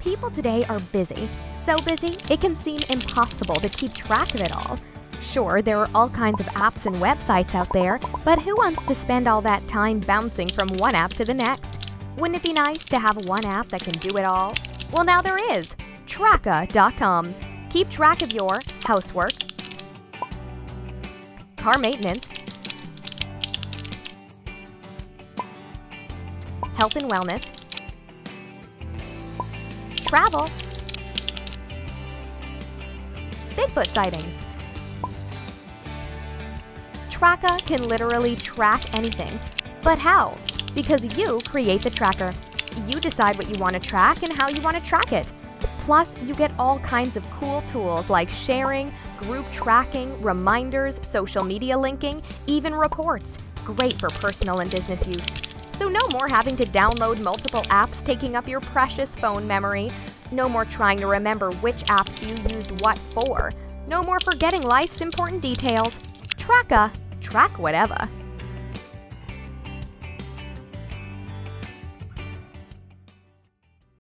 People today are busy. So busy, it can seem impossible to keep track of it all. Sure, there are all kinds of apps and websites out there, but who wants to spend all that time bouncing from one app to the next? Wouldn't it be nice to have one app that can do it all? Well, now there is Trackuh.com. Keep track of your housework, car maintenance, health and wellness, travel, Bigfoot sightings. Trackuh can literally track anything. But how? Because you create the tracker. You decide what you want to track and how you want to track it. Plus, you get all kinds of cool tools like sharing, group tracking, reminders, social media linking, even reports. Great for personal and business use. So, no more having to download multiple apps taking up your precious phone memory. No more trying to remember which apps you used what for. No more forgetting life's important details. Trackuh, track whatever.